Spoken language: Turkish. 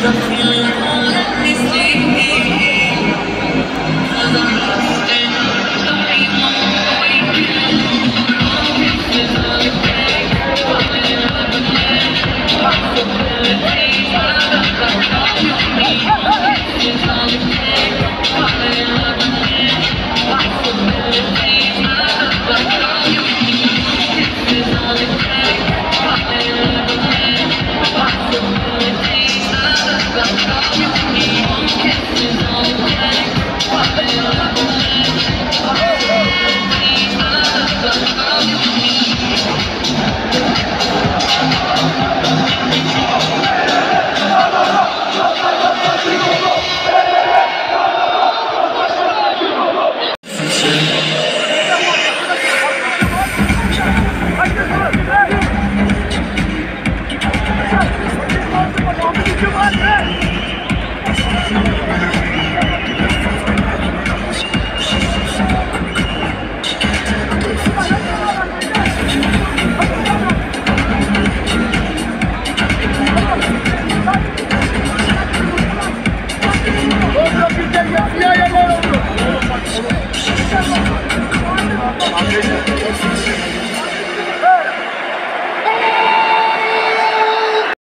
春天。Yeah, yeah, yeah.